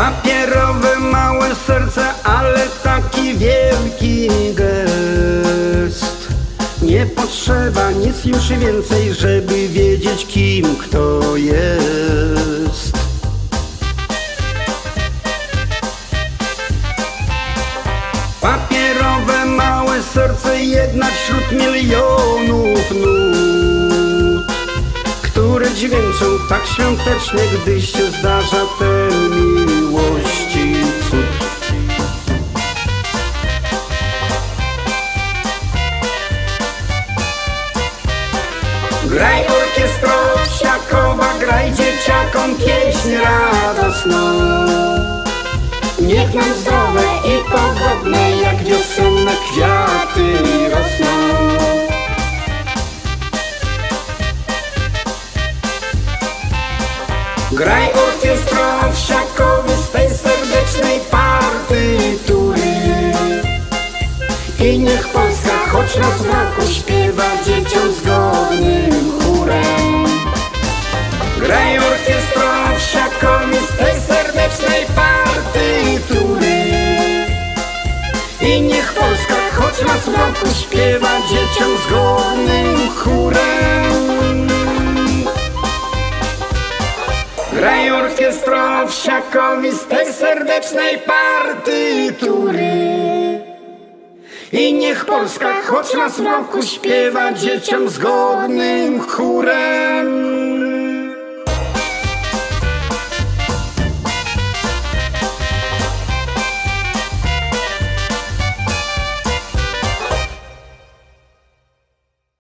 Papierowe małe serce, ale taki wielki gest. Nie potrzeba nic już więcej, żeby wiedzieć kim kto jest. Papierowe małe serce jednak wśród milionów nut Które dźwięczą tak świątecznie, gdy się zdarza Graj orkiestro wsiakowa, graj dzieciakom pieśń radosną. Niech nam zdrowe i pogodne jak wiosenne kwiaty rosną. Graj orkiestro wsiakowy z tej serdecznej partytury. I niech Polska choć raz w roku śpiewa niech Polska choć raz w roku śpiewa dzieciom zgodnym chórem. Graj orkiestro wsiakowi z tej serdecznej partytury. I niech Polska choć raz w roku śpiewa dzieciom zgodnym chórem